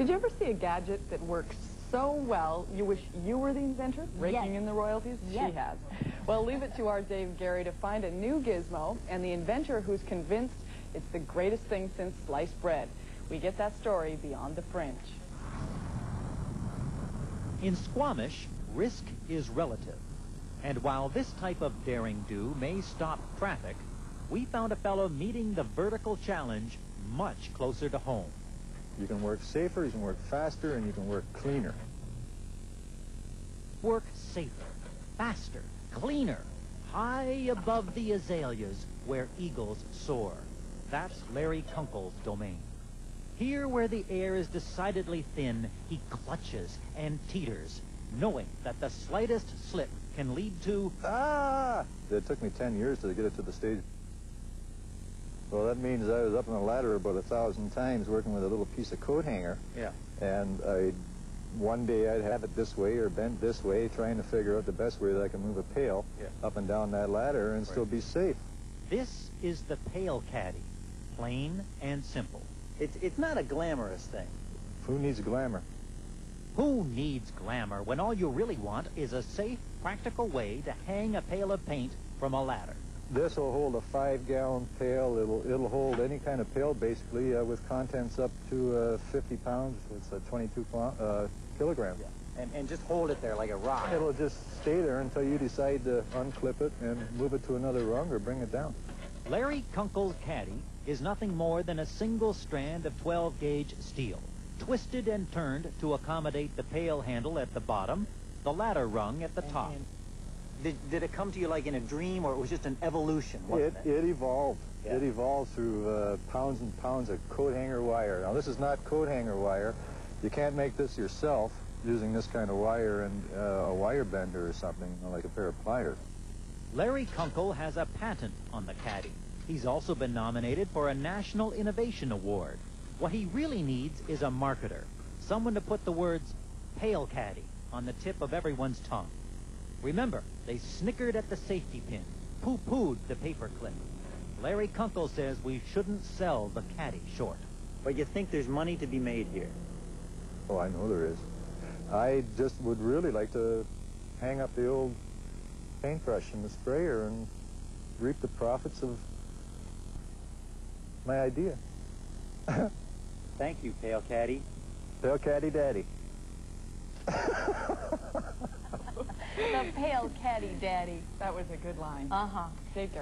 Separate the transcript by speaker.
Speaker 1: Did you ever see a gadget that works so well you wish you were the inventor, raking
Speaker 2: Yes.
Speaker 1: in the royalties?
Speaker 2: Yes.
Speaker 1: She has. Well, leave it to our Dave Gary to find a new gizmo and the inventor who's convinced it's the greatest thing since sliced bread. We get that story beyond the fringe.
Speaker 3: In Squamish, risk is relative. And while this type of daring do may stop traffic, we found a fellow meeting the vertical challenge much closer to home.
Speaker 4: You can work safer, you can work faster, and you can work cleaner.
Speaker 3: Work safer, faster, cleaner, high above the azaleas where eagles soar. That's Larry Kunkel's domain. Here where the air is decidedly thin, he clutches and teeters, knowing that the slightest slip can lead to
Speaker 4: Ah! It took me 10 years to get it to the stage. Well, that means I was up on a ladder about a thousand times working with a little piece of coat hanger.
Speaker 3: Yeah.
Speaker 4: And I, one day I'd have it this way or bent this way, trying to figure out the best way that I can move a pail
Speaker 3: Yeah.
Speaker 4: up and down that ladder and still be safe.
Speaker 3: This is the pail caddy. Plain and simple.
Speaker 5: It's, it's not a glamorous thing.
Speaker 4: Who needs glamour?
Speaker 3: Who needs glamour when all you really want is a safe, practical way to hang a pail of paint from a ladder?
Speaker 4: This will hold a five-gallon pail. It'll it'll hold any kind of pail, basically, uh, with contents up to uh, 50 pounds. It's a 22 kilo- uh, kilograms.
Speaker 5: And, and just hold it there like a rock.
Speaker 4: It'll just stay there until you decide to unclip it and move it to another rung or bring it down.
Speaker 3: Larry Kunkel's caddy is nothing more than a single strand of 12-gauge steel, twisted and turned to accommodate the pail handle at the bottom, the ladder rung at the
Speaker 5: And-
Speaker 3: top.
Speaker 5: Did, did it come to you like in a dream, or it was just an evolution?
Speaker 4: It,
Speaker 5: it,
Speaker 4: it evolved.
Speaker 5: Yeah.
Speaker 4: It evolved through uh, pounds and pounds of coat hanger wire. Now, this is not coat hanger wire. You can't make this yourself using this kind of wire and uh, a wire bender or something, you know, like a pair of pliers.
Speaker 3: Larry Kunkel has a patent on the caddy. He's also been nominated for a National Innovation Award. What he really needs is a marketer, someone to put the words pail caddy on the tip of everyone's tongue. Remember, they snickered at the safety pin, poo-pooed the paperclip. Larry Kunkel says we shouldn't sell the caddy short.
Speaker 5: But you think there's money to be made here?
Speaker 4: Oh, I know there is. I just would really like to hang up the old paintbrush and the sprayer and reap the profits of my idea.
Speaker 5: Thank you, Pail Caddy.
Speaker 4: Tell Caddy Daddy.
Speaker 2: The pail caddy daddy.
Speaker 1: That was a good line.
Speaker 2: Uh-huh.